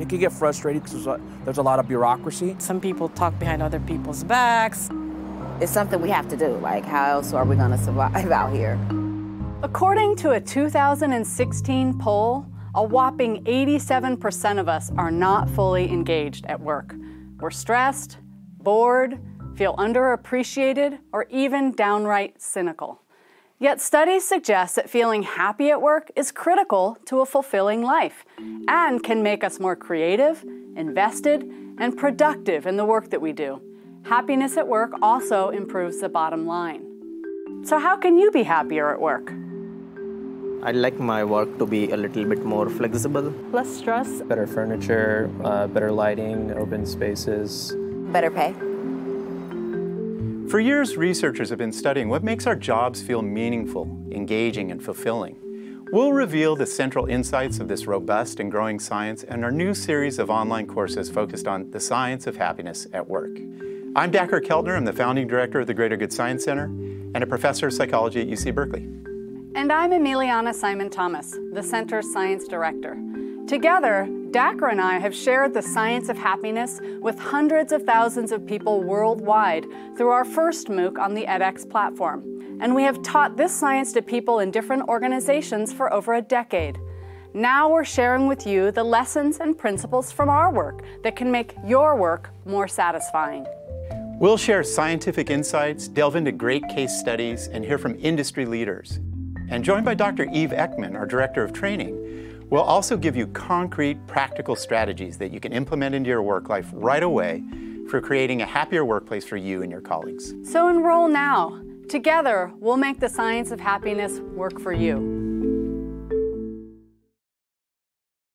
It can get frustrating because there's, there's a lot of bureaucracy. Some people talk behind other people's backs. It's something we have to do. Like, how else are we going to survive out here? According to a 2016 poll, a whopping 87% of us are not fully engaged at work. We're stressed, bored, feel underappreciated, or even downright cynical. Yet studies suggest that feeling happy at work is critical to a fulfilling life and can make us more creative, invested, and productive in the work that we do. Happiness at work also improves the bottom line. So, how can you be happier at work? I'd like my work to be a little bit more flexible. Less stress. Better furniture, uh, better lighting, open spaces. Better pay. For years, researchers have been studying what makes our jobs feel meaningful, engaging, and fulfilling. We'll reveal the central insights of this robust and growing science in our new series of online courses focused on the science of happiness at work. I'm Dacher Keltner. I'm the founding director of the Greater Good Science Center and a professor of psychology at UC Berkeley. And I'm Emiliana Simon Thomas, the center's science director. Together, Dacher and I have shared the science of happiness with hundreds of thousands of people worldwide through our first MOOC on the edX platform. And we have taught this science to people in different organizations for over a decade. Now we're sharing with you the lessons and principles from our work that can make your work more satisfying. We'll share scientific insights, delve into great case studies, and hear from industry leaders. And joined by Dr. Eve Ekman, our Director of Training, we'll also give you concrete, practical strategies that you can implement into your work life right away for creating a happier workplace for you and your colleagues. So enroll now. Together, we'll make the science of happiness work for you.